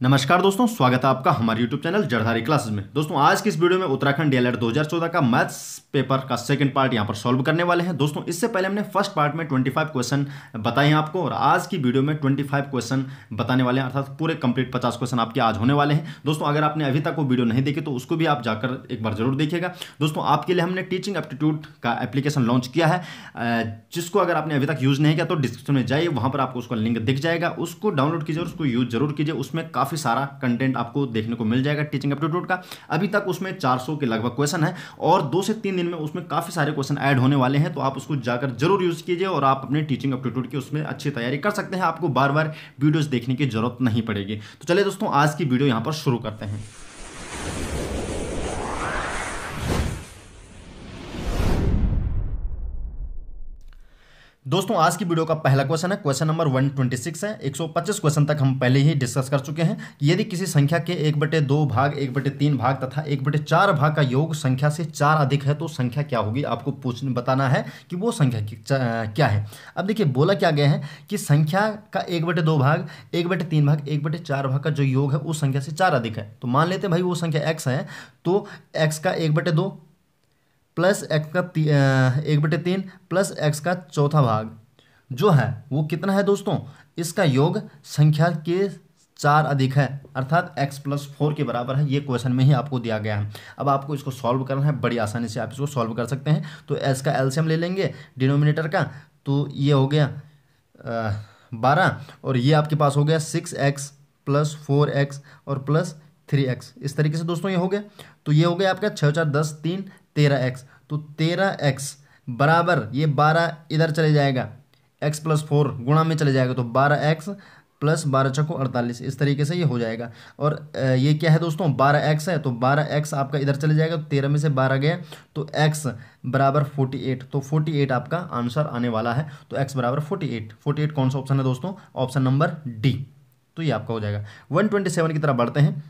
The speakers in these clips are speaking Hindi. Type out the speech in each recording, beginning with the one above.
नमस्कार दोस्तों, स्वागत है आपका हमारे YouTube चैनल जड़धारी क्लासेस में। दोस्तों, आज की इस वीडियो में उत्तराखंड डीएलएड 2014 का मैथ्स पेपर का सेकंड पार्ट यहाँ पर सॉल्व करने वाले हैं। दोस्तों, इससे पहले हमने फ़र्स्ट पार्ट में 25 क्वेश्चन बताए हैं आपको और आज की वीडियो में 25 क्वेश्चन बताने वाले हैं, अर्थात पूरे कंप्लीट 50 क्वेश्चन आपके आज होने वाले हैं। दोस्तों, अगर आपने अभी तक वो वीडियो नहीं देखी तो उसको भी आप जाकर एक बार ज़रूर देखिएगा। दोस्तों, आपके लिए हमने टीचिंग एप्टीट्यूड का एप्लीकेशन लॉन्च किया है। जिसको अगर आपने अभी तक यूज़ नहीं किया तो डिस्क्रिप्शन में जाइए, वहाँ पर आपको उसका लिंक दिख जाएगा। उसको डाउनलोड कीजिए और उसको यूज़ ज़रूर कीजिए। उसमें काफ़ी सारा कंटेंट कंटेंट आपको देखने को मिल जाएगा टीचिंग एप्टीट्यूड का। अभी तक उसमें 400 के लगभग क्वेश्चन है और दो से तीन दिन में उसमें काफ़ी सारे क्वेश्चन ऐड होने वाले हैं तो आप उसको जाकर ज़रूर यूज़ कीजिए और आप अपने टीचिंग एप्टीट्यूड की उसमें अच्छी तैयारी कर सकते हैं। आपको बार बार वीडियोज़ देखने की ज़रूरत नहीं पड़ेगी। तो चलिए दोस्तों, आज की वीडियो यहाँ पर शुरू करते हैं। दोस्तों, आज की वीडियो का पहला क्वेश्चन है। क्वेश्चन नंबर 126 है। 125 क्वेश्चन तक हम पहले ही डिस्कस कर चुके हैं कि यदि किसी संख्या के एक बटे दो भाग, एक बटे तीन भाग तथा एक बटे चार भाग का योग संख्या से चार अधिक है तो संख्या क्या होगी? आपको पूछने बताना है कि वो संख्या क्या है। अब देखिए, बोला क्या गया है कि संख्या का एक बटे दो भाग, एक बटे तीन भाग, एक बटे चार भाग का जो योग है, उस संख्या से चार अधिक है। तो मान लेते हैं भाई वो संख्या एक्स है तो एक्स का एक बटे दो प्लस एक्स का एक बटे तीन प्लस एक्स का चौथा भाग। जो है, वो कितना है दोस्तों? इसका योग संख्या के चार अधिक है, अर्थात x प्लस फोर के बराबर है। ये क्वेश्चन में ही आपको दिया गया है। अब आपको इसको सॉल्व करना है, बड़ी आसानी से आप इसको सॉल्व कर सकते हैं। तो s का एल्शियम ले लेंगे, डिनोमिनेटर का। तो ये हो गया बारह, और ये आपके पास हो गया six x plus four x और प्लस थ्री एक्स। इस तरीके से दोस्तों ये हो गया। तो ये हो गया आपका छः चार दस तीन तेरह एक्स तो तेरह एक्स बराबर ये बारह इधर चले जाएगा। एक्स प्लस फोर गुणा में चले जाएगा तो बारह एक्स प्लस बारह छको अड़तालीस, इस तरीके से ये हो जाएगा। और ये क्या है दोस्तों? बारह एक्स है तो बारह एक्स आपका इधर चले जाएगा तो तेरह में से बारह गया तो एक्स बराबर फोर्टी एट तो फोर्टी एट आपका आंसर आने वाला है तो एक्स बराबर फोर्टी एट फोर्टी एट कौन सा ऑप्शन है दोस्तों? ऑप्शन नंबर डी तो ये आपका हो जाएगा। वन ट्वेंटी सेवन की तरफ़ बढ़ते हैं।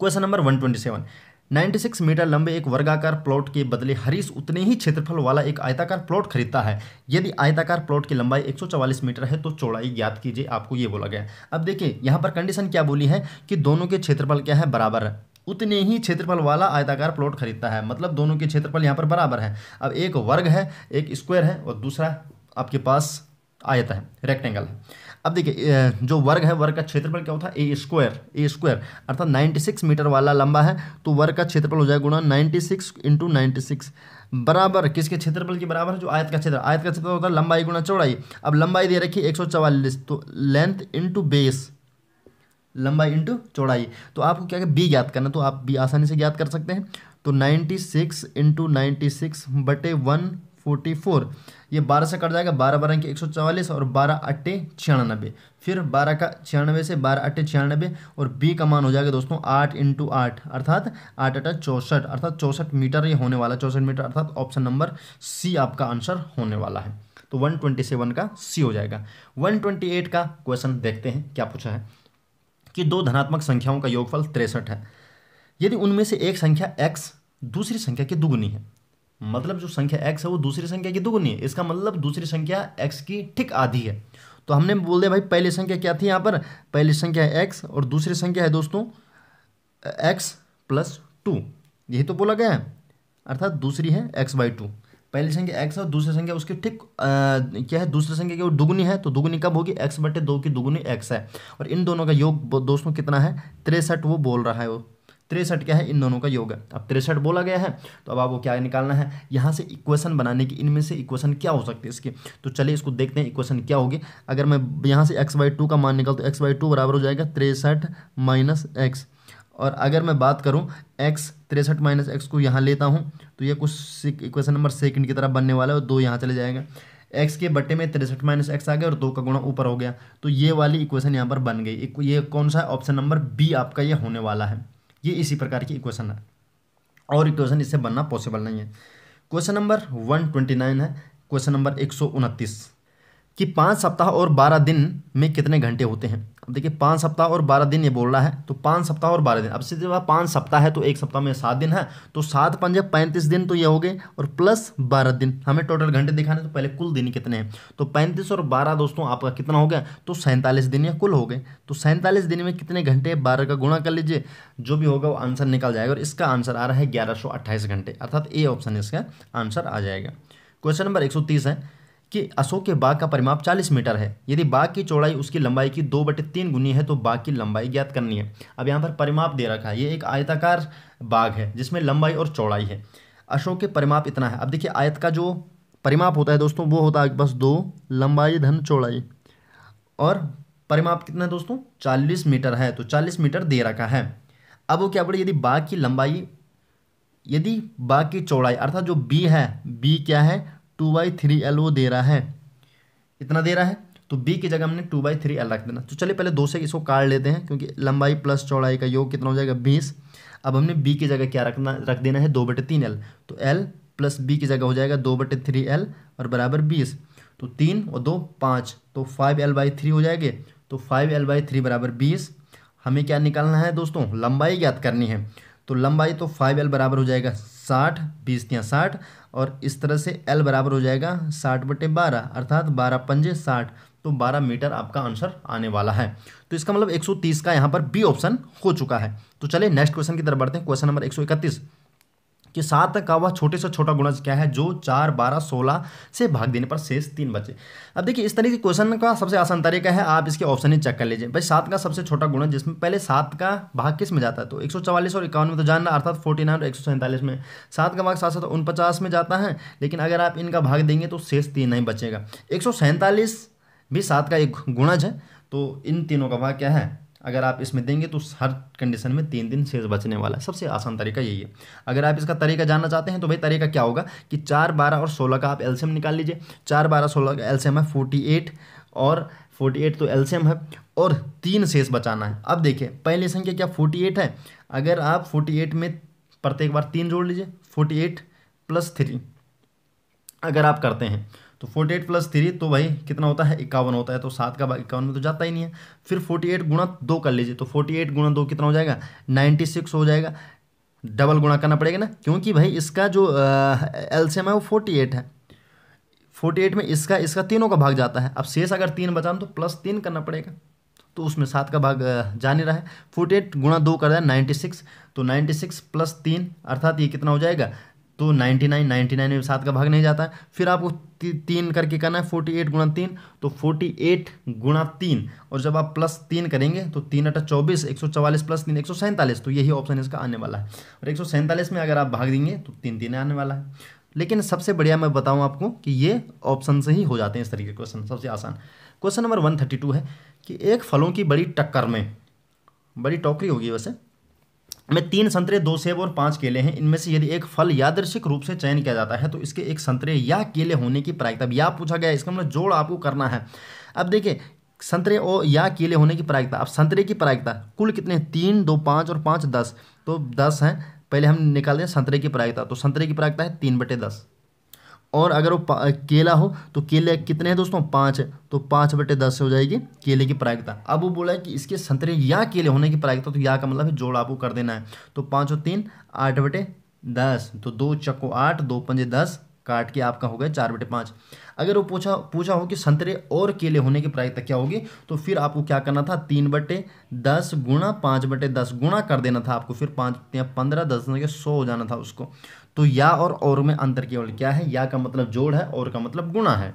Question number one twenty seven 96 metre लंबे एक वर्गाकार प्लॉट के बदले हरीश उतने ही क्षेत्रफल वाला एक आयताकार प्लॉट खरीदता है। यदि आयताकार प्लॉट की लंबाई 144 मीटर है तो चौड़ाई ज्ञात कीजिए, आपको ये बोला गया। अब देखिए, यहाँ पर कंडीशन क्या बोली है कि दोनों के क्षेत्रफल क्या है? बराबर है। उतने ही क्षेत्रफल वाला आयताकार प्लॉट खरीदता है मतलब दोनों के क्षेत्रफल यहाँ पर बराबर है। अब एक वर्ग है, एक स्क्वायर है, और दूसरा आपके पास आयत है रेक्टेंगल है। अब देखिए जो वर्ग है, वर्ग का क्षेत्रफल क्या होता है? ए स्क्वायर ए स्क्वायर, अर्थात 96 मीटर वाला लंबा है तो वर्ग का क्षेत्रफल हो जाएगा गुणा 96 सिक्स इंटू बराबर, किसके क्षेत्रफल के बराबर? है जो आयत का क्षेत्र, आयत का क्षेत्र होता है लंबाई गुणा चौड़ाई। अब लंबाई दे रखी एक तो लेंथ इंटू बेस लंबाई इंटू चौड़ाई। तो आपको क्या बी ज्ञात करना तो आप बी आसानी से ज्ञात कर सकते हैं। तो 96 सिक्स इंटू नाइन्टी सिक्स बटे वन फोर्टी फोर ये बारह से कट जाएगा, बारह बारह के एक सौ चवालीस और बारह अट्टे छियानबे। फिर बारह का छियानबे से बारह अट्टे छियानबे और बी का मान हो जाएगा दोस्तों आठ इंटू आठ, अर्थात आठ अट्ठा चौंसठ, अर्थात चौंसठ मीटर ये होने वाला चौंसठ मीटर, अर्थात ऑप्शन नंबर सी आपका आंसर होने वाला है। तो वन ट्वेंटी सेवन का सी हो जाएगा। वन ट्वेंटी एट का क्वेश्चन देखते हैं, क्या पूछा है? कि दो धनात्मक संख्याओं का योगफल तिरसठ है। यदि उनमें से एक संख्या एक्स दूसरी संख्या की दुगुनी है मतलब जो संख्या एक्स है वो दूसरी संख्या की दुगुनी है। इसका मतलब दूसरी संख्या एक्स की ठीक आधी है। तो हमने बोल दिया भाई, पहली संख्या क्या थी यहाँ पर? पहली संख्या है एक्स और दूसरी संख्या है दोस्तों एक्स प्लस टू यही तो बोला गया है। अर्थात दूसरी है एक्स बाई टू पहली संख्या एक्स और दूसरी संख्या उसकी ठीक क्या है? दूसरी संख्या की दुगुनी है। तो दुगुनी कब होगी? एक्स बटे दो की दुगुनी एक्स है। और इन दोनों का योग दोस्तों कितना है? तिरसठ, वो बोल रहा है वो। तिरसठ क्या है? इन दोनों का योग है। अब तिरसठ बोला गया है तो अब आपको क्या निकालना है? यहाँ से इक्वेशन बनाने की, इनमें से इक्वेशन क्या हो सकती है इसकी? तो चलिए इसको देखते हैं इक्वेशन क्या होगी। अगर मैं यहाँ से एक्स बाई टू का मान निकाल तो एक्स बाई टू बराबर हो जाएगा तिरसठ माइनस एक्स और अगर मैं बात करूँ एक्स तिरसठ माइनस एक्स को यहाँ लेता हूँ तो ये कुछ इक्वेशन नंबर सेकंड की तरफ़ बनने वाला है और दो यहाँ चले जाएगा। एक्स के बट्टे में तिरसठ माइनस एक्स आ गया और दो का गुणा ऊपर हो गया। तो ये वाली इक्वेशन यहाँ पर बन गई। ये कौन सा ऑप्शन नंबर बी आपका ये होने वाला है। ये इसी प्रकार की इक्वेशन है। और इक्वेशन इससे बनना पॉसिबल नहीं है। Question number one twenty nine है। क्वेश्चन नंबर एक सौ उनतीस। कि पाँच सप्ताह और बारह दिन में कितने घंटे होते हैं? अब देखिए, पाँच सप्ताह और बारह दिन ये बोल रहा है तो पाँच सप्ताह और बारह दिन। अब सीधे बात पाँच सप्ताह है तो एक सप्ताह में सात दिन है तो सात पंजे पैंतीस दिन तो ये हो गए, और प्लस बारह दिन। हमें टोटल घंटे दिखाने तो पहले कुल दिन कितने हैं? तो पैंतीस और बारह दोस्तों, आपका कितना हो गया? तो सैंतालीस दिन या कुल हो गए। तो सैंतालीस दिन में कितने घंटे, बारह का गुणा कर लीजिए, जो भी होगा वो आंसर निकल जाएगा, और इसका आंसर आ रहा है ग्यारह घंटे। अर्थात ए ऑप्शन इसका आंसर आ जाएगा। क्वेश्चन नंबर एक सौ तीस है। कि अशोक के बाग का परिमाप 40 मीटर है। यदि बाग की चौड़ाई उसकी लंबाई की दो बटे तीन गुनी है तो बाग की लंबाई ज्ञात करनी है। अब यहाँ पर परिमाप दे रखा है। ये एक आयताकार बाग है, जिसमें लंबाई और चौड़ाई है। अशोक के परिमाप इतना है। अब देखिए, आयत का जो परिमाप होता है दोस्तों, वो होता है बस दो, लंबाई, धन, चौड़ाई। और परिमाप कितना है दोस्तों? चालीस मीटर है तो चालीस मीटर दे रखा है। अब वो क्या पड़े यदि बाग की लंबाई, यदि बाग की चौड़ाई, अर्थात जो बी है, बी क्या है? टू बाई थ्री एल वो दे रहा है। इतना दे रहा है तो बी की जगह हमने टू बाई थ्री एल रख देना। तो चलिए पहले दो से इसको काट लेते हैं, क्योंकि लंबाई प्लस चौड़ाई का योग कितना हो जाएगा बीस। अब हमने बी की जगह क्या रखना, रख देना है दो बटे तीन एल तो एल प्लस बी की जगह हो जाएगा दो बटे थ्री एल और बराबर बीस। तो तीन और दो, पाँच। तो फाइव एल बाई थ्री हो जाएँगे तो फाइव एल बाई थ्री बराबर बीस। हमें क्या निकालना है दोस्तों? लंबाई ज्ञात करनी है। तो लंबाई तो फाइव एल बराबर हो जाएगा साठ, बीस या साठ और इस तरह से एल बराबर हो जाएगा साठ बटे बारह, अर्थात बारह पंजे साठ। तो बारह मीटर आपका आंसर आने वाला है। तो इसका मतलब एक सौ तीस का यहाँ पर बी ऑप्शन हो चुका है। तो चलिए नेक्स्ट क्वेश्चन की तरफ़ बढ़ते हैं। क्वेश्चन नंबर एक सौ इकतीस। कि सात का वह छोटे से छोटा गुणज क्या है, जो चार, बारह, सोलह से भाग देने पर शेष तीन बचे। अब देखिए, इस तरीके क्वेश्चन का सबसे आसान तरीका है, आप इसके ऑप्शन ही चेक कर लीजिए। भाई, सात का सबसे छोटा गुणज, जिसमें पहले सात का भाग किसमें जाता है? तो एक और इक्यावन में तो जानना अर्थात फोर्टी नाइन और एक सौ सैंतालीस में। सात का भाग सात सौ उनपचास में जाता है, लेकिन अगर आप इनका भाग देंगे तो शेष तीन नहीं बचेगा। एक सौ सैंतालीस भी सात का एक गुणज है तो इन तीनों का भाग क्या है? अगर आप इसमें देंगे तो हर कंडीशन में तीन दिन शेष बचने वाला है। सबसे आसान तरीका यही है। अगर आप इसका तरीका जानना चाहते हैं तो भाई तरीका क्या होगा कि चार बारह और सोलह का आप एल्शियम निकाल लीजिए। चार बारह सोलह का एल्शियम है, फोर्टी एट और फोर्टी एट तो एल्शियम है और तीन शेष बचाना है। अब देखिए, पहली संख्या क्या फोर्टी एट है? अगर आप फोर्टी एट में प्रत्येक बार तीन जोड़ लीजिए, फोर्टी एट प्लस थ्री अगर आप करते हैं तो फोर्टी एट प्लस थ्री तो भाई कितना होता है? इक्यावन होता है तो सात का इक्यावन में तो जाता ही नहीं है। फिर फोर्टी एट गुणा दो कर लीजिए तो फोर्टी एट गुणा दो कितना हो जाएगा? नाइन्टी सिक्स हो जाएगा। डबल गुणा करना पड़ेगा ना, क्योंकि भाई इसका जो एल्सियम है वो फोर्टी एट है। फोर्टी एट में इसका इसका तीनों का भाग जाता है। अब शेष अगर तीन बचा तो प्लस तीन करना पड़ेगा। तो उसमें सात का भाग जा नहीं रहा है। फोर्टी एट गुणा दो कर रहा है नाइन्टी सिक्स तो नाइन्टी सिक्स प्लस तीन, अर्थात ये कितना हो जाएगा? तो नाइन्टी नाइन नाइन्टी नाइन में सात का भाग नहीं जाता फिर आपको ती, तीन करके करना है फोर्टी एट गुणा तीन तो फोर्टी एट गुणा तीन और जब आप प्लस तीन करेंगे तो तीन अटा चौबीस एक सौ चवालीस प्लस तीन एक सौ सैंतालीस तो यही ऑप्शन इसका आने वाला है। और एक सौ सैंतालीस में अगर आप भाग देंगे तो तीन तीन आने वाला है। लेकिन सबसे बढ़िया मैं बताऊँ आपको कि ये ऑप्शन से ही हो जाते हैं इस तरीके के क्वेश्चन सबसे आसान। Question number one thirty two है कि एक फलों की बड़ी टक्कर में बड़ी टोकरी होगी वैसे में तीन संतरे, दो सेब और पाँच केले हैं। इनमें से यदि एक फल यादृशिक रूप से चयन किया जाता है तो इसके एक संतरे या केले होने की प्रायिकता या पूछा गया इसका मतलब जोड़ आपको करना है। अब देखिए, संतरे और या केले होने की प्रायिकता। अब संतरे की प्रायिकता, कुल कितने तीन, दो, पाँच और पाँच, दस। तो दस हैं, पहले हम निकाल दें संतरे की प्रायिकता। तो संतरे की प्रायिकता है तीन बटे दस। और अगर वो केला हो तो केले कितने हैं दोस्तों? पाँच तो पाँच बटे दस हो जाएगी केले की प्रायिकता। अब वो बोला है कि इसके संतरे या केले होने की प्रायिकता तो या का मतलब है जोड़ आपको कर देना है। तो पाँच और तीन, आठ बटे दस। तो दो चक्को आठ, दो पंजे दस काट के आपका हो गया चार बटे पाँच। अगर वो पूछा पूछा हो कि संतरे और केले होने की प्रायिकता क्या होगी तो फिर आपको क्या करना था? तीन बटे दस गुणा पाँच बटे दस गुणा कर देना था आपको, फिर पाँच पंद्रह, दस के सौ हो जाना था उसको। तो या और और में अंतर केवल क्या है? या का मतलब जोड़ है, और का मतलब गुणा है।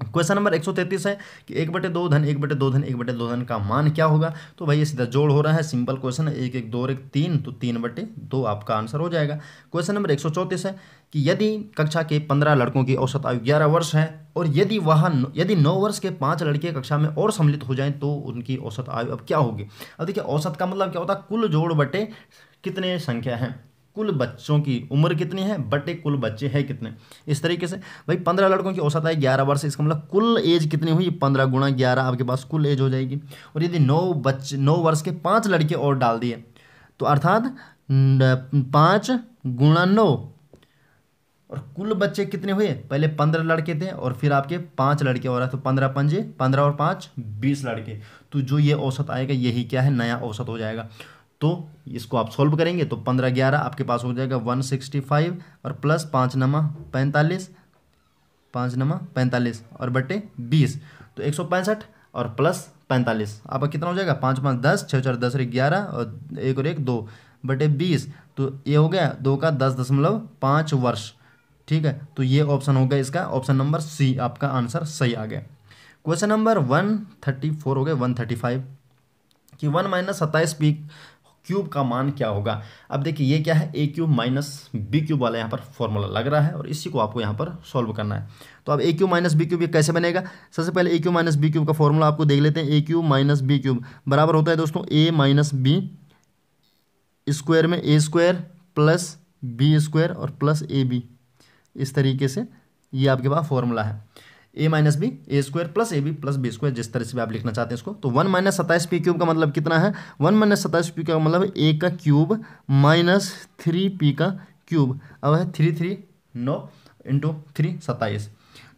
क्वेश्चन नंबर 133 है कि एक बटे दो धन, एक बटे दो धन, एक बटे दो धन का मान क्या होगा? तो भाई ये सीधा जोड़ हो रहा है सिंपल क्वेश्चन है, एक एक, दो और एक, तीन तो तीन बटे दो आपका आंसर हो जाएगा। क्वेश्चन नंबर एक है कि यदि कक्षा के पंद्रह लड़कों की औसत आयु ग्यारह वर्ष है और यदि वह यदि नौ वर्ष के पाँच लड़के कक्षा में और सम्मिलित हो जाएँ तो उनकी औसत आयु अब क्या होगी? अब देखिए, औसत का मतलब क्या होता है? कुल जोड़ बटे कितने संख्या हैं? कुल बच्चों की उम्र कितनी है? बटे कुल बच्चे हैं कितने? इस तरीके से, भाई, पंद्रह लड़कों की औसत है ग्यारह वर्ष। इसका मतलब कुल एज कितनी हुई? पंद्रह गुणा ग्यारह, आपके पास कुल एज हो जाएगी। और यदि नौ बच्चे नौ वर्ष के पाँच लड़के और डाल दिए तो अर्थात पाँच गुणा नौ। और कुल बच्चे कितने हुए? पहले पंद्रह लड़के थे और फिर आपके पाँच लड़के और तो पंद्रह पंजे, पंद्रह और पाँच, बीस लड़के। तो जो ये औसत आएगा, यही क्या है? नया औसत हो जाएगा। तो इसको आप सोल्व करेंगे तो पंद्रह ग्यारह आपके पास हो जाएगा वन सिक्सटी फाइव और प्लस पाँच नमा पैंतालीस, पाँच नमा पैंतालीस और बटे बीस तो एक सौ पैंसठ और प्लस पैंतालीस। आपका कितना हो जाएगा? पाँच पाँच दस, छः चार दस और ग्यारह और एक और एक दो, बटे बीस तो ये हो गया दो का दस दशमलव पाँच वर्ष। ठीक है? तो ये ऑप्शन हो गया इसका। ऑप्शन नंबर सी आपका आंसर सही आ गया। Question number one thirty four हो गया वन थर्टी फाइव कि वन माइनस सत्ताईस पी क्यूब का मान क्या होगा? अब देखिए, ये क्या है? A cube minus b cube वाला यहाँ पर फॉर्मूला लग रहा है और इसी को आपको यहाँ पर सॉल्व करना है। तो अब a cube minus b cube ये कैसे बनेगा? सबसे पहले a cube minus b cube का फॉर्मूला आपको देख लेते हैं। A cube minus b cube बराबर होता है दोस्तों ए माइनस बी स्क्वायर में a square plus b square और प्लस ए बी इस तरीके से ये आपके पास फॉर्मूला है। A minus b a square plus a b plus b square जिस तरह से भी आप लिखना चाहते हैं इसको तो वन माइनस सत्ताईस पी क्यूब का मतलब कितना है? वन माइनस सत्ताईस पी का मतलब ए का क्यूब माइनस थ्री पी का क्यूब अब है थ्री थ्री नौ इंटू थ्री सत्ताईस.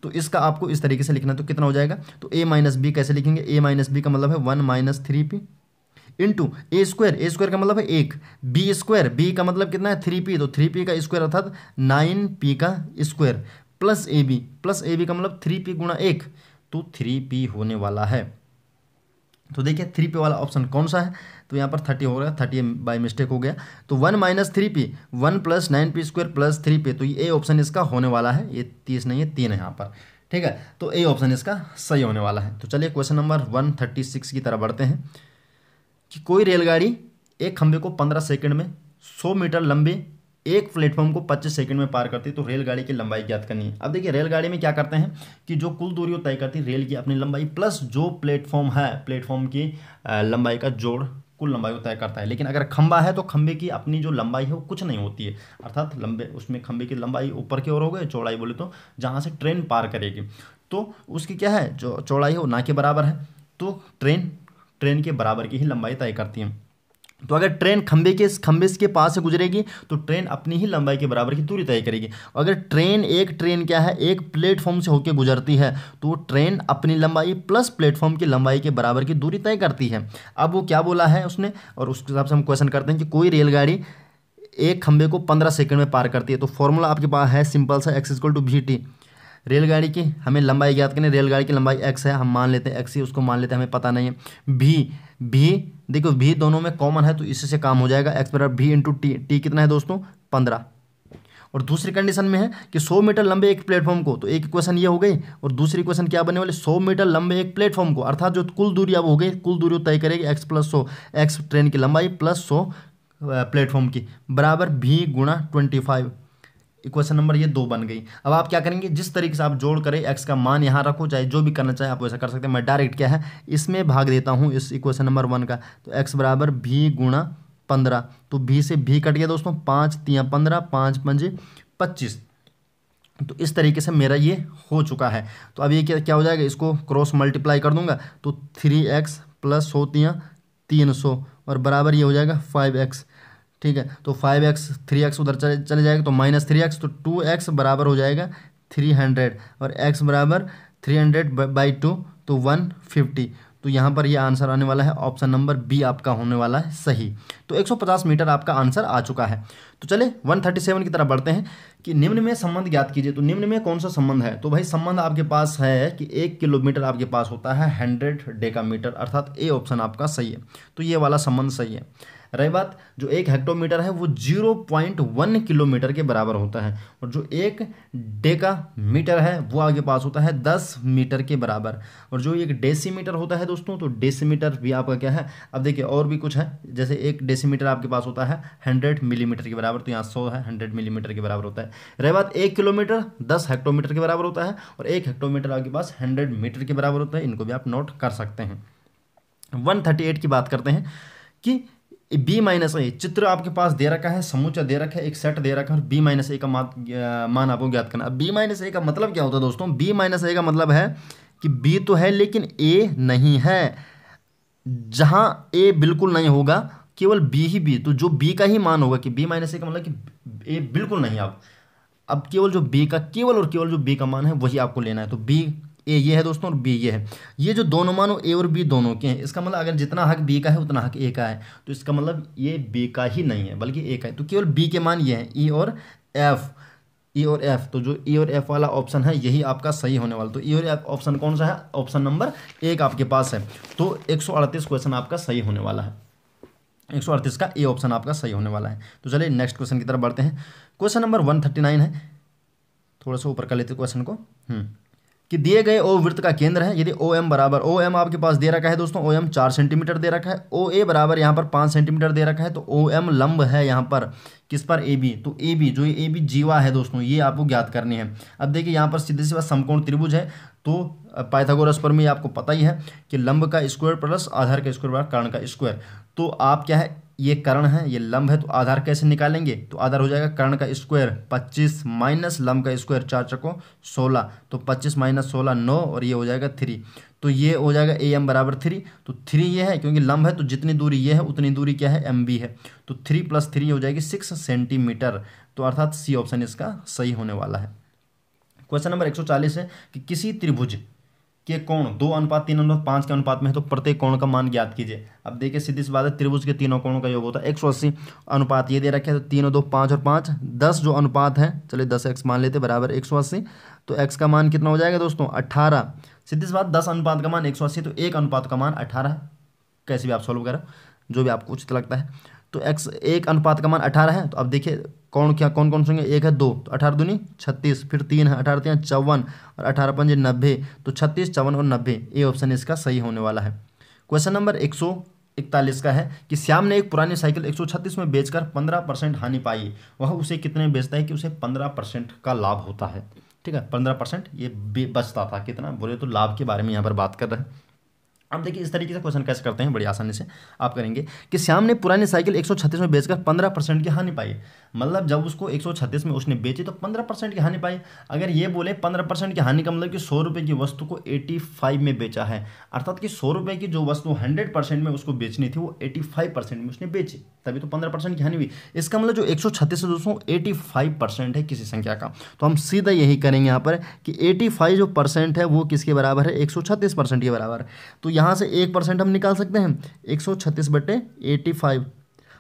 तो इसका आपको इस तरीके से लिखना तो कितना हो जाएगा? तो ए माइनस बी कैसे लिखेंगे? ए माइनस बी का मतलब है one minus three p into a square a square का मतलब है एक. बी स्क्वायर बी का मतलब कितना है? थ्री पी तो थ्री पी का स्क्वायर अर्थात नाइन पी का square plus a b, plus a b का मतलब थ्री पी गुणा एक तो थ्री पी होने वाला है। तो देखिए, थ्री पी वाला ऑप्शन कौन सा है? तो यहाँ पर थर्टी हो गया, थर्टी बाई मिस्टेक हो गया। तो one minus three p, one plus nine p square plus three p तो ये ऑप्शन इसका होने वाला है, ये तीस नहीं है, तीन है यहाँ पर, ठीक है? तो ए ऑप्शन इसका सही होने वाला है। तो चलिए question number one thirty six की तरह बढ़ते हैं। कि कोई रेलगाड़ी एक खंबे को पंद्रह सेकंड में सौ मीटर लंबे एक प्लेटफॉर्म को 25 सेकंड में पार करती है तो रेलगाड़ी की लंबाई ज्ञात करनी है। अब देखिए, रेलगाड़ी में क्या करते हैं कि जो कुल दूरी तय करती है, रेल की अपनी लंबाई प्लस जो प्लेटफॉर्म है, प्लेटफॉर्म की लंबाई का जोड़, कुल लंबाई को तय करता है। लेकिन अगर खंबा है तो खंबे की अपनी जो लंबाई है, वो कुछ नहीं होती है। अर्थात लंबे, उसमें खंबे की लंबाई ऊपर की ओर हो गई, चौड़ाई बोले तो जहाँ से ट्रेन पार करेगी। तो उसकी क्या है, जो चौड़ाई है ना के बराबर है। तो ट्रेन ट्रेन के बराबर की ही लंबाई तय करती है। तो अगर ट्रेन खंबे के खंबे के पास से गुजरेगी तो ट्रेन अपनी ही लंबाई के बराबर की दूरी तय करेगी। अगर ट्रेन एक ट्रेन क्या है, एक प्लेटफॉर्म से होकर गुजरती है तो ट्रेन अपनी लंबाई प्लस प्लेटफॉर्म की लंबाई के बराबर की दूरी तय करती है। अब वो क्या बोला है उसने? और उसके हिसाब से हम क्वेश्चन करते हैं कि कोई रेलगाड़ी एक खंबे को पंद्रह सेकंड में पार करती है। तो फॉर्मूला आपके पास है सिंपल सा x equal to v t रेलगाड़ी की हमें लंबाई ज्ञात करनी रेलगाड़ी की लंबाई एक्स है, हम मान लेते हैं एक्स ही, उसको मान लेते हैं, हमें पता नहीं है। भी भी, देखो भी दोनों में कॉमन है तो इससे काम हो जाएगा एक्स बराबर भी इंटू टी टी कितना है दोस्तों? पंद्रह। और दूसरी कंडीशन में है कि 100 मीटर लंबे एक प्लेटफॉर्म को तो एक क्वेश्चन ये हो गई, और दूसरी क्वेश्चन क्या बनने वाले? 100 मीटर लंबे एक प्लेटफॉर्म को, अर्थात जो कुल दूरी अब हो गई, कुल दूरी तय करेगी एक्स प्लस सौ एक्स ट्रेन की लंबाई प्लस सौ प्लेटफॉर्म की, बराबर भी गुणा ट्वेंटी फाइव इक्वेशन नंबर ये दो बन गई। अब आप क्या करेंगे? जिस तरीके से आप जोड़ करें एक्स का मान यहाँ रखो, चाहे जो भी करना चाहे आप वैसा कर सकते हैं। मैं डायरेक्ट क्या है? इसमें भाग देता हूँ इस इक्वेशन नंबर वन का। तो एक्स बराबर भी गुणा पंद्रह। तो भी से भी कट गया दोस्तों, पाँच तिया पंद्रह, पाँच पंजे पच्चीस। तो इस तरीके से मेरा ये हो चुका है। तो अब ये क्या क्या हो जाएगा? इसको क्रॉस मल्टीप्लाई कर दूँगा। तो थ्री एक्स प्लस होतियाँ तीन सौ। और बराबर ये हो जाएगा फाइव एक्स ठीक है तो फाइव एक्स थ्री एक्स उधर चले चले जाएगा तो माइनस थ्री एक्स तो टू एक्स बराबर हो जाएगा थ्री हंड्रेड और एक्स बराबर थ्री हंड्रेड बाई टू तो वन फिफ्टी तो यहाँ पर ये यह आंसर आने वाला है ऑप्शन नंबर बी आपका होने वाला है सही. तो 150 मीटर आपका आंसर आ चुका है. तो चले 137 की तरफ़ बढ़ते हैं कि निम्न में संबंध ज्ञात कीजिए. तो निम्न में कौन सा संबंध है? तो भाई संबंध आपके पास है कि एक किलोमीटर आपके पास होता है हंड्रेड डेका मीटर अर्थात ए ऑप्शन आपका सही है. तो ये वाला संबंध सही है. रही बात, जो एक हेक्टोमीटर है, वो ज़ीरो पॉइंट वन किलोमीटर के बराबर होता है और जो एक डेका मीटर है, वो आपके पास होता है दस मीटर के बराबर। और जो एक डेसीमीटर होता है दोस्तों तो डेसीमीटर भी आपका क्या है? अब देखिए, और भी कुछ है, जैसे एक डेसीमीटर आपके पास होता है हंड्रेड मिलीमीटर के बराबर तो यहाँ सौ है हंड्रेड मिलीमीटर के बराबर होता है। रही बात, एक किलोमीटर दस हेक्टोमीटर के बराबर होता है और एक हेक्टोमीटर आपके पास हंड्रेड मीटर के बराबर होता है, इनको भी आप नोट कर सकते हैं। वन थर्टी एट की बात करते हैं कि बी माइनस ए चित्र आपके पास दे रखा है, समूचा दे रखा है, एक सेट दे रखा है और बी माइनस ए का मान आपको ज्ञात करना बी माइनस ए का मतलब क्या होता है दोस्तों? बी माइनस ए का मतलब है कि बी तो है, लेकिन ए नहीं है। जहाँ ए बिल्कुल नहीं होगा, केवल बी ही बी तो जो बी का ही मान होगा कि बी माइनस ए का मतलब कि ए बिल्कुल नहीं आप। अब केवल जो बी का, केवल और केवल जो बी का मान है, वही आपको लेना है। तो बी ए ये है दोस्तों और बी ये है। ये जो दोनों मानो ए और बी दोनों के हैं, इसका मतलब अगर जितना हक बी का है, उतना हक ए का है। तो इसका मतलब ये बी का ही नहीं है, बल्कि ए का है। तो केवल बी के मान ये हैं, ई और एफ़, ई और एफ़। तो जो ई और एफ़ वाला ऑप्शन है, यही आपका सही होने वाला। तो ई और एफ़ ऑप्शन कौन सा है? ऑप्शन नंबर एक आपके पास है। तो एक क्वेश्चन आपका सही होने वाला है। एक सौ अड़तीस का ए ऑप्शन आपका सही होने वाला है। तो चलिए नेक्स्ट क्वेश्चन की तरफ़ बढ़ते हैं। Question number one thirty nine है। थोड़ा सा ऊपर कर लेते क्वेश्चन को। हम्म। कि दिए गए ओ वृत्त का केंद्र है, यदि ओ एम बराबर, ओ एम आपके पास दे रखा है दोस्तों, ओ एम चार सेंटीमीटर दे रखा है, ओ ए बराबर यहाँ पर पाँच सेंटीमीटर दे रखा है तो ओ एम लंब है यहाँ पर, किस पर? ए बी तो ए बी, जो ए बी जीवा है दोस्तों, ये आपको ज्ञात करनी है। अब देखिए यहाँ पर सीधे सी बात समकोण त्रिभुज है तो पाइथागोरस पर में आपको पता ही है कि लंब का स्क्वायर प्लस आधार का स्क्वायर बराबर कर्ण का स्क्वायर तो आप क्या है ये कर्ण है, ये लंब है तो आधार कैसे निकालेंगे? तो आधार हो जाएगा कर्ण का स्क्वायर पच्चीस माइनस लंब का स्क्वायर चार चको सोलह। तो पच्चीस माइनस सोलह नौ और ये हो जाएगा थ्री तो ये हो जाएगा ए एम बराबर थ्री तो थ्री ये है, क्योंकि लंब है तो जितनी दूरी ये है, उतनी दूरी क्या है? एम बी है। तो थ्री प्लस थ्री हो जाएगी सिक्स सेंटीमीटर तो अर्थात सी ऑप्शन इसका सही होने वाला है। क्वेश्चन नंबर एक सौ चालीस है कि किसी त्रिभुज के कोण दो अनुपात, तीन अनुपात, पाँच के अनुपात में है तो प्रत्येक कोण का मान ज्ञात कीजिए। अब देखिए, सीधी सी बात है, त्रिभुज के तीनों कोणों का योग होता है, एक सौ अस्सी अनुपात ये दे रखे तो तीनों दो, पाँच और पाँच, दस जो अनुपात है, चलिए दस एक्स मान लेते बराबर एक सौ अस्सी तो एक्स का मान कितना हो जाएगा दोस्तों? अट्ठारह सीधी सी बात, दस अनुपात का मान एक सौ अस्सी तो एक अनुपात का मान अट्ठारह है। कैसे भी आप सोल्व करो, जो भी आपको उचित लगता है। तो एक्स, एक अनुपात का मान अठारह है तो अब देखिए कौन क्या, कौन कौन से होंगे एक है दो तो अठारह दूनी, छत्तीस, फिर तीन है अठारह तीन, चौवन, और अठारह पंजे नब्बे तो छत्तीस, चौवन और नब्बे, ये ऑप्शन इसका सही होने वाला है। क्वेश्चन नंबर एक सौ इकतालीस का है कि श्याम ने एक पुरानी साइकिल 136 में बेचकर 15 परसेंट हानि पाई। वह उसे कितने में बेचता है कि उसे 15 परसेंट का लाभ होता है? ठीक है 15 परसेंट ये बचता था कितना? बोले तो लाभ के बारे में यहाँ पर बात कर रहे हैं। अब देखिए इस तरीके से क्वेश्चन कैसे करते हैं, बड़ी आसानी से आप करेंगे कि श्याम ने पुरानी साइकिल 136 में बेचकर 15 परसेंट की हानि पाई। मतलब जब उसको 136 में उसने बेची तो 15 परसेंट की हानि पाई। अगर ये बोले 15 परसेंट की हानि का मतलब कि सौ रुपये की वस्तु को 85 में बेचा है। अर्थात कि सौ रुपये की जो वस्तु 100 परसेंट में उसको बेचनी थी वो 85 परसेंट में उसने बेची। तभी तो पंद्रह परसेंट की हानि हुई। इसका मतलब जो एक सौ छत्तीस दोस्तों एटी फाइव परसेंट है किसी संख्या का। तो हम सीधा यही करेंगे यहाँ पर कि एटी फाइव जो परसेंट है वो किसके बराबर है? एक सौ छत्तीस परसेंट के बराबर। तो यहाँ से एक परसेंट हम निकाल सकते हैं। एक सौ छत्तीस बटे एटी फाइव।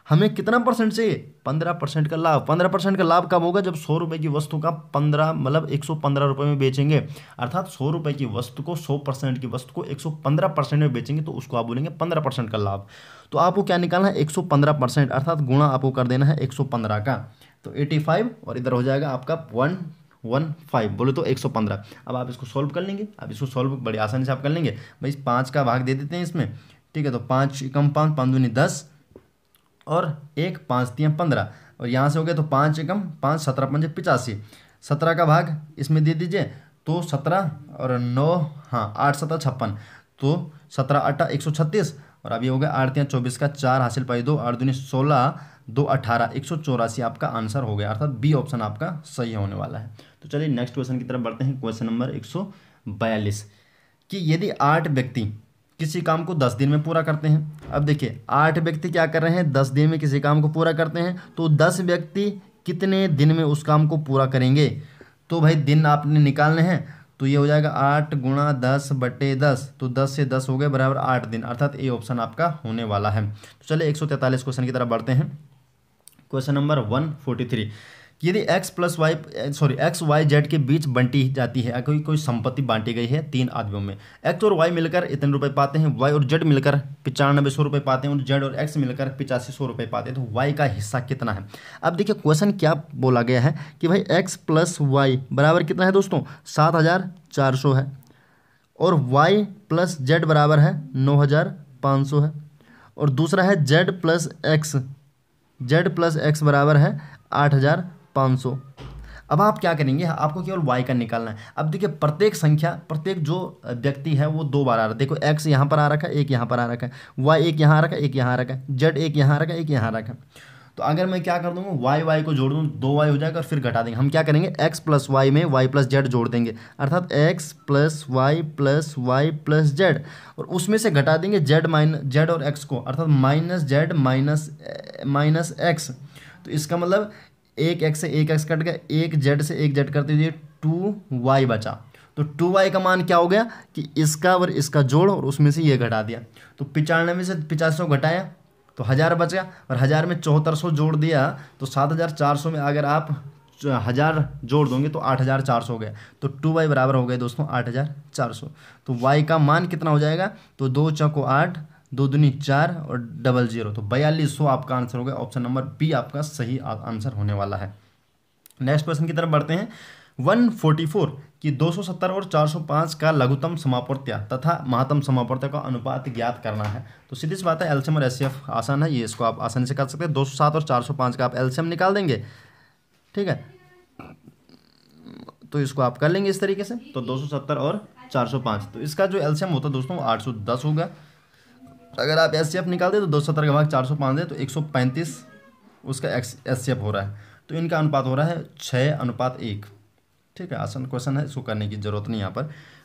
हमें कितना परसेंट चाहिए? पंद्रह परसेंट का लाभ। पंद्रह परसेंट का लाभ कब होगा? जब सौ रुपये की वस्तु का पंद्रह मतलब एक सौ पंद्रह रुपये में बेचेंगे। अर्थात सौ रुपये की वस्तु को, सौ परसेंट की वस्तु को एक सौ पंद्रह परसेंट में बेचेंगे तो उसको आप बोलेंगे पंद्रह परसेंट का लाभ। तो आपको क्या निकालना है? एक सौ पंद्रह परसेंट, अर्थात गुणा आपको कर देना है एक सौ पंद्रह का। तो एटी फाइव और इधर हो जाएगा आपका वन वन फाइव बोले तो एक सौ पंद्रह। अब आप इसको सॉल्व कर लेंगे। अब इसको सॉल्व बड़ी आसानी से आप कर लेंगे। भाई पाँच का भाग दे देते हैं इसमें। ठीक है तो पाँच कम पाँच पाँच दूनी दस और एक पाँच तीन पंद्रह। और यहाँ से हो गया तो पाँच एकम पाँच सत्रह पंजे पिचासी। सत्रह का भाग इसमें दे दीजिए। तो सत्रह और नौ हाँ आठ, सत्रह, छप्पन। तो सत्रह अट्ठा एक सौ छत्तीस। और अभी हो गया आठ, तीन, चौबीस का चार, हासिल पाई दो। आठ, दूनी सोलह। दो अठारह, एक सौ चौरासी आपका आंसर हो गया, अर्थात बी ऑप्शन आपका सही होने वाला है। तो चलिए नेक्स्ट क्वेश्चन की तरफ़ बढ़ते हैं, क्वेश्चन नंबर एक सौ बयालीस। कि यदि आठ व्यक्ति किसी काम को दस दिन में पूरा करते हैं, अब देखिए, आठ व्यक्ति क्या कर रहे हैं, दस दिन में किसी काम को पूरा करते हैं तो दस व्यक्ति कितने दिन में उस काम को पूरा करेंगे? तो भाई दिन आपने निकालने हैं तो ये हो जाएगा आठ गुणा दस बटे दस तो दस से दस हो गए बराबर आठ दिन, अर्थात ए ऑप्शन आपका होने वाला है। तो चलिए एक सौ तैंतालीस क्वेश्चन की तरफ़ बढ़ते हैं। Question number one forty three. यदि x plus y sorry x y z के बीच बंटी जाती है, कोई कोई संपत्ति बांटी गई है तीन आदमियों में, x और y मिलकर इतने रुपए पाते हैं, y और z मिलकर पचानबे सौ रुपये पाते हैं, और z और x मिलकर पिचासी सौ रुपये पाते हैं तो y का हिस्सा कितना है? अब देखिए, क्वेश्चन क्या बोला गया है कि भाई x प्लस वाई बराबर कितना है दोस्तों? सात हज़ार चार सौ है, और y प्लस जेड बराबर है नौ हज़ार पाँच सौ है, और दूसरा है z plus x z plus x बराबर है आठ हज़ार पाँच सौ। अब आप क्या करेंगे? आपको केवल वाई का निकालना है। अब देखिए, प्रत्येक संख्या, प्रत्येक जो व्यक्ति है, वो दो बार आ रहा है। देखो एक्स यहाँ पर आ रखा है, एक यहाँ पर आ रखा है। वाई एक यहाँ आ रखा है, एक यहाँ आ रखा है। जेड एक यहाँ रखा है, एक यहाँ आ रखा है। तो अगर मैं क्या कर दूँगा वाई वाई को जोड़ दूँ, दो वाई हो जाएगा और फिर घटा देंगे। हम क्या करेंगे? एक्स प्लस वाई में वाई प्लस जेड जोड़ देंगे। अर्थात x plus y plus y plus z और उसमें से घटा देंगे जेड माइनस जेड और एक्स को। अर्थात minus z minus minus x तो इसका मतलब एक एक्स से एक एक्स कट गया, एक जेड से एक जेड करते हुए टू वाई बचा। तो टू वाई का मान क्या हो गया? कि इसका और इसका जोड़, और उसमें से ये घटा दिया। तो पिचानवे से पिचासी घटाया तो हज़ार बच गया और हज़ार में चौहत्तर सौ जोड़ दिया तो सात हज़ार चार सौ में अगर आप हज़ार जोड़ दोगे तो आठ हज़ार चार सौ हो गया। तो टू वाई बराबर हो गए दोस्तों आठ हज़ार चार सौ। तो वाई का मान कितना हो जाएगा? तो दो चौको आठ, दो दुनी चार और डबल ज़ीरो। तो बयालीस सौ आपका आंसर हो गया। ऑप्शन नंबर बी आपका सही आंसर होने वाला है। नेक्स्ट क्वेश्चन की तरफ़ बढ़ते हैं। 144 की 270 और 405 का लघुतम समापर्त्य तथा महत्तम समापर्त्य का अनुपात ज्ञात करना है। तो सीधी सी बात है एल्शियम और एस आसान है, ये इसको आप आसानी से कर सकते हैं। 207 और 405 का आप एल्शियम निकाल देंगे। ठीक है? तो इसको आप कर लेंगे इस तरीके से। तो 270 और 405 तो इसका जो एल्शियम होता है दोस्तों आठ सौ दस होगा। अगर आप एस निकाल दें तो दो सत्तर का भाग चार सौ पाँच दें तो एक सौ पैंतीस उसका एस हो रहा है। तो इनका अनुपात हो रहा है छः अनुपात एक। ठीक है, आसान क्वेश्चन है, इसको करने की ज़रूरत नहीं यहाँ पर।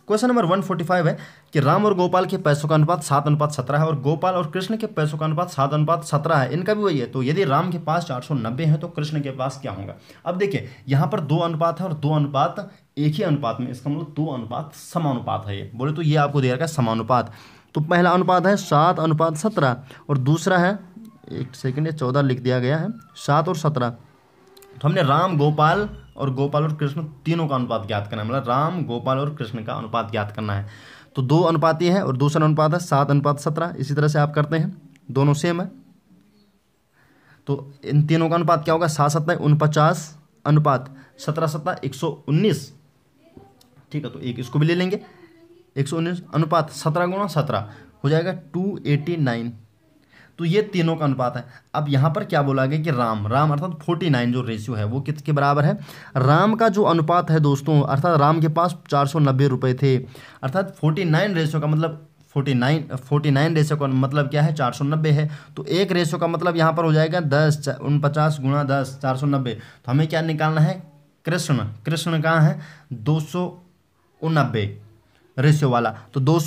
Question number one forty five है कि राम और गोपाल के पैसों का अनुपात सात, अनुपात सत्रह है और गोपाल और कृष्ण के पैसों का अनुपात सात, अनुपात सत्रह है। इनका भी वही है। तो यदि राम के पास चार सौ नब्बे है तो कृष्ण के पास क्या होगा? अब देखिए, यहाँ पर दो अनुपात है और दो अनुपात एक ही अनुपात में। इसका मतलब दो अनुपात समानुपात है ये। बोले तो ये आपको दे रखा है समानुपात। तो पहला अनुपात है सात, अनुपात सत्रह और दूसरा है, एक सेकेंड चौदह लिख दिया गया है, सात और सत्रह। तो हमने राम, गोपाल और गोपाल और कृष्ण तीनों का अनुपात ज्ञात करना है। मतलब राम, गोपाल और कृष्ण का अनुपात ज्ञात करना है। तो दो अनुपात ये है और दूसरा अनुपात है, सात अनुपात सत्रह। इसी तरह से आप करते हैं। दोनों सेम है। तो इन तीनों का अनुपात क्या होगा? सात सत्तर उनपचास, अनुपात सत्रह सत्तर एक सौ उन्नीस। ठीक है तो एक इसको भी ले लेंगे। एक सौ उन्नीस, अनुपात सत्रह गुणा सत्रह हो जाएगा टू एटी नाइन तो ये तीनों का अनुपात है। अब यहाँ पर क्या बोला गया कि राम राम अर्थात फोर्टी नाइन जो रेशियो है वो किसके बराबर है? राम का जो अनुपात है दोस्तों, अर्थात राम के पास चार सौ नब्बे रुपये थे। अर्थात फोर्टी नाइन रेशियो का मतलब forty nine forty nine ratio का मतलब क्या है? चार सौ नब्बे है। तो एक रेशियो का मतलब यहाँ पर हो जाएगा दस उनपचास गुणा दस, चार सौ नब्बे। तो हमें क्या निकालना है? कृष्ण कृष्ण कहाँ है? दो सौ उनबे रेशियो वाला। तो दो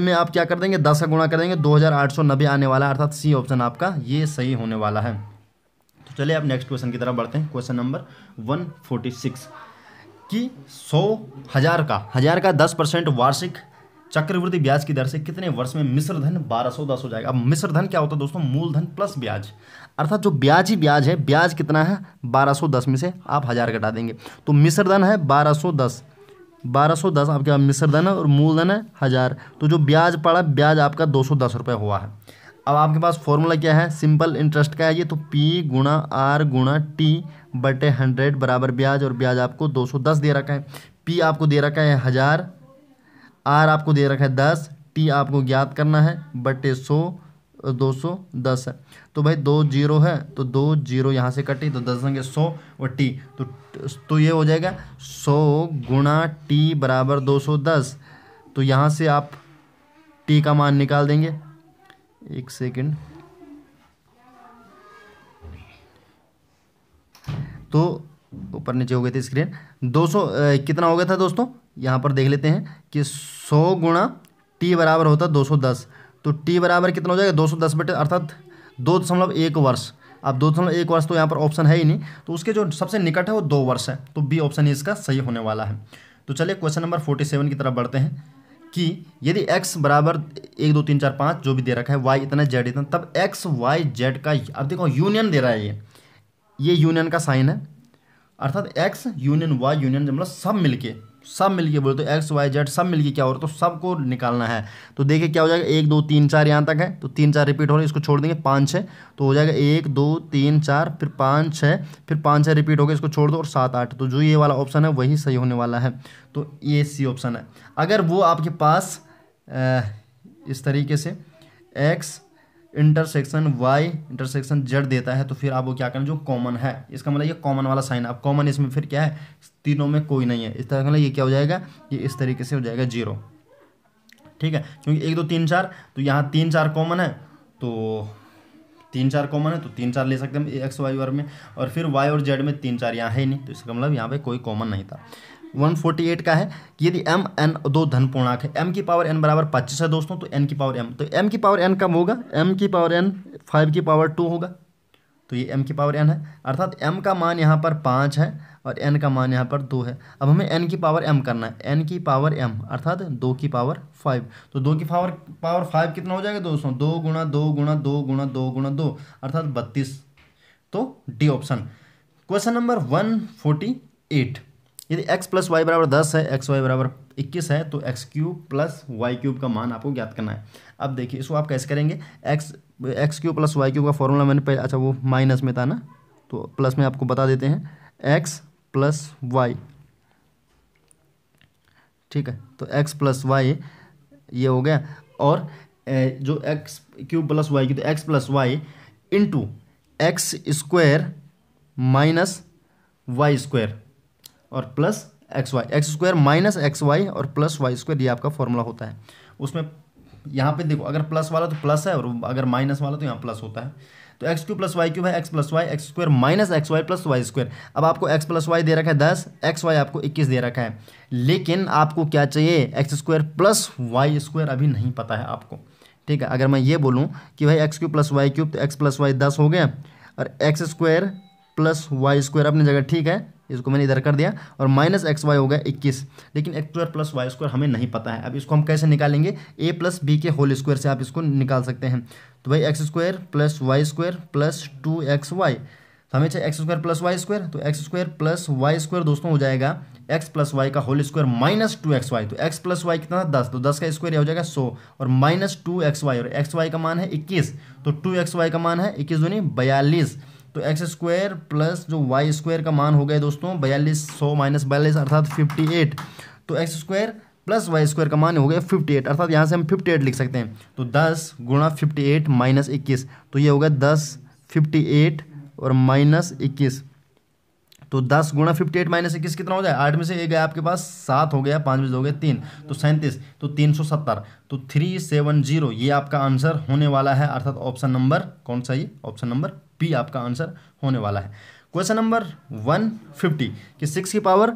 में आप क्या कर देंगे? दस का गुणा कर देंगे, दो हज़ार आठ सौ नब्बे आने वाला अर्थात सी ऑप्शन आपका ये सही होने वाला है। तो चलिए आप नेक्स्ट क्वेश्चन की तरफ़ बढ़ते हैं। Question number one forty six कि सौ हज़ार का हज़ार का दस परसेंट वार्षिक चक्रवृद्धि ब्याज की दर से कितने वर्ष में मिश्र धन बारह सौ दस हो जाएगा? अब मिश्र धन क्या होता है दोस्तों? मूलधन प्लस ब्याज। अर्थात जो ब्याज ही ब्याज है, ब्याज कितना है? बारह सौ दस में से आप हज़ार घटा देंगे। तो मिश्र धन है बारह सौ दस। बारह सौ दस आपके पास मिश्र धन है और मूलधन है हज़ार। तो जो ब्याज पड़ा, ब्याज आपका दो सौ दस रुपये हुआ है। अब आपके पास फॉर्मूला क्या है? सिंपल इंटरेस्ट का है ये तो पी गुणा आर गुणा टी बटे हंड्रेड बराबर ब्याज और ब्याज आपको दो सौ दस दे रखा है। पी आपको दे रखा है हज़ार आर आपको दे रखा है दस टी आपको ज्ञात करना है बटे सौ, दो सौ दस। है तो भाई दो ज़ीरो है तो दो ज़ीरो यहाँ से कटी तो दस संगे सौ और टी। तो तो ये हो जाएगा सौ गुणा टी बराबर दो सौ दस। तो यहाँ से आप टी का मान निकाल देंगे। एक सेकंड। तो ऊपर नीचे हो गई थी स्क्रीन 200 कितना हो गया था दोस्तों? यहाँ पर देख लेते हैं कि 100 गुणा टी बराबर होता है 210 तो टी बराबर कितना हो जाएगा? 210 बटे, अर्थात दो दशमलव एक वर्ष। अब दो दशमलव एक वर्ष तो यहाँ पर ऑप्शन है ही नहीं। तो उसके जो सबसे निकट है वो दो वर्ष है। तो बी ऑप्शन ही इसका सही होने वाला है। तो चलिए क्वेश्चन नंबर फोर्टी सेवन की तरफ़ बढ़ते हैं कि यदि x बराबर एक, दो, तीन, चार, पाँच जो भी दे रखा है, y इतना z इतना, तब x, y, z का, अब देखो यूनियन दे रहा है ये। ये यूनियन का साइन है। अर्थात x यूनियन y यूनियन मतलब सब मिलके। सब मिलके बोले तो एक्स वाई जेड सब मिलके क्या हो रहा है? तो सबको निकालना है। तो देखिए क्या हो जाएगा, एक, दो, तीन, चार यहाँ तक है तो तीन, चार रिपीट हो रहे इसको छोड़ देंगे, पाँच छः तो हो जाएगा एक, दो, तीन, चार, फिर पाँच छः फिर पाँच छः रिपीट हो गए, इसको छोड़ दो, और सात, आठ तो जो ये वाला ऑप्शन है, वही सही होने वाला है। तो ये सी ऑप्शन है। अगर वो आपके पास इस तरीके से x intersection y, intersection z देता है तो फिर आप वो क्या करें, जो कॉमन है, इसका मतलब ये कॉमन वाला साइन अब कॉमन इसमें फिर क्या है, तीनों में कोई नहीं है। इस तरह मतलब ये क्या हो जाएगा, ये इस तरीके से हो जाएगा ज़ीरो। ठीक है, क्योंकि एक, दो, तीन, चार तो यहाँ तीन, चार कॉमन है तो तीन, चार कॉमन है तो तीन, चार ले सकते हैं एक्स, वाई वर्ग में, और फिर वाई और जेड में तीन, चार यहाँ है ही नहीं तो इसका मतलब यहाँ पे कोई कॉमन नहीं था। 148 का है यदि m, n दो धन पूर्णांक है। m की पावर n बराबर पच्चीस है दोस्तों तो n की पावर m तो m की पावर n कम होगा? m की पावर n फाइव की पावर टू होगा। तो ये एम की पावर एन है। अर्थात एम का मान यहाँ पर पाँच है और एन का मान यहाँ पर दो है। अब हमें एन की पावर एम करना है। एन की पावर एम अर्थात दो की पावर फाइव तो दो की पावर पावर फाइव कितना हो जाएगा दोस्तों? दो गुणा दो गुणा दो गुणा दो गुणा दो, अर्थात बत्तीस। तो D option question number one forty eight यदि एक्स प्लस वाई बराबर दस है एक्स वाई बराबर इक्कीस है तो x cube plus y cube का मान आपको ज्ञात करना है। अब देखिए, इसको आप कैसे करेंगे? X x cube plus y cube का फॉर्मूला मैंने पहले अच्छा वो माइनस में था ना तो प्लस में आपको बता देते हैं। एक्स प्लस वाई ठीक है तो एक्स प्लस वाई ये हो गया। और जो x cube plus y cube तो x plus y into x square minus y square और plus x y x square minus x y और प्लस वाई स्क्वायर ये आपका फॉर्मूला होता है। उसमें यहाँ पे देखो, अगर प्लस वाला तो प्लस है और अगर माइनस वाला तो यहाँ प्लस होता है। तो x cube plus y cube है x plus y x square minus x y plus y square अब आपको एक्स प्लस वाई दे रखा है दस एक्स वाई आपको इक्कीस दे रखा है। लेकिन आपको क्या चाहिए? X square plus y square अभी नहीं पता है आपको। ठीक है, अगर मैं ये बोलूँ कि भाई x cube plus y cube तो एक्स प्लस वाई दस हो गया। और x square plus y square अपनी जगह ठीक है इसको मैंने इधर कर दिया और माइनस एक्स वाई हो गया इक्कीस। लेकिन x square plus y square हमें नहीं पता है। अब इसको हम कैसे निकालेंगे? ए प्लस बी के होल स्क्वायर से आप इसको निकाल सकते हैं। तो भाई x square plus y square plus two x y. तो हमें चाहिए x square plus y square. तो x square plus y square दोस्तों हो जाएगा एक्स प्लस वाई का whole square minus two x y. तो एक्स प्लस वाई कितना? दस। तो दस का स्क्वायर हो जाएगा सौ और माइनस टू एक्स वाई। और एक्स वाई का मान है इक्कीस। तो टू एक्स वाई का मान है इक्कीस दूनी बयालीस। तो एक्स स्क्वायर प्लस जो वाई स्क्वायर का मान हो गया दोस्तों, बयालीस, सौ माइनस बयालीस अर्थात फिफ्टी एट तो x square plus y square का मान हो गया फिफ्टी एट अर्थात यहाँ से हम फिफ्टी एट लिख सकते हैं। तो दस गुणा फिफ्टी एट माइनस इक्कीस तो ये होगा दस फिफ्टी एट और माइनस इक्कीस। तो दस गुणा फिफ्टी एट माइनस इक्कीस कितना हो जाए? आठ में से एक गया आपके पास, सात हो गया, पाँच में से हो गया, तीन। तो सैंतीस तो तीन सौ सत्तर। तो थ्री सेवन ज़ीरो ये आपका आंसर होने वाला है, अर्थात ऑप्शन नंबर कौन सा ये? ऑप्शन नंबर पी आपका आंसर होने वाला है। क्वेश्चन नंबर वन फिफ्टी कि सिक्स की power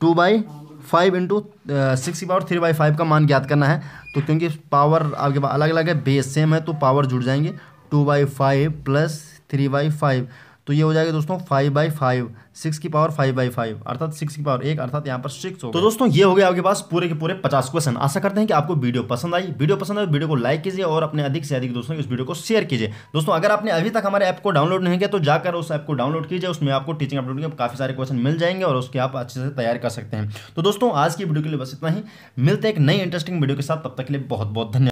two by five into six की पावर थ्री बाई फाइव का मान ज्ञात करना है। तो क्योंकि पावर आपके पास अलग अलग है बेस सेम है तो पावर जुड़ जाएँगे। Two by five plus three by five तो ये हो जाएगा दोस्तों फाइव बाई फाइव सिक्स की पावर फाइव बाई फाइव अर्थात सिक्स की पावर एक अर्थात यहाँ पर सिक्स हो तो दोस्तों ये हो गया आपके पास पूरे के पूरे पचास क्वेश्चन आशा करते हैं कि आपको वीडियो पसंद आई। वीडियो पसंद आई वीडियो को लाइक कीजिए और अपने अधिक से अधिक दोस्तों इस वीडियो को शेयर कीजिए। दोस्तों अगर आपने अभी तक हमारे ऐप को डाउनलोड नहीं किया तो जाकर उस ऐप को डाउनलोड कीजिए। उसमें आपको टीचिंग अपलोड के काफ़ी सारे क्वेश्चन मिल जाएँगे और उसके आप अच्छे से तैयार कर सकते हैं। तो दोस्तों आज की वीडियो के लिए बस इतना ही। मिलते एक नई इंटरेस्टिंग वीडियो के साथ। तब तक के लिए बहुत बहुत धन्यवाद।